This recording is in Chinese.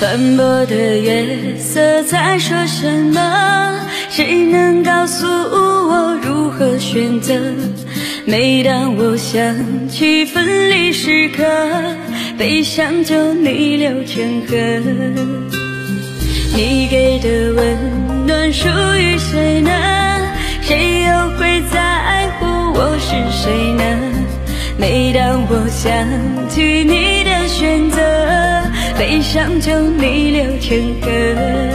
斑驳的月色在说什么？谁能告诉我如何选择？每当我想起分离时刻，悲伤就逆流成河。你给的温暖属于谁呢？谁又会在乎我是谁呢？每当我想起你，悲伤就逆流成河。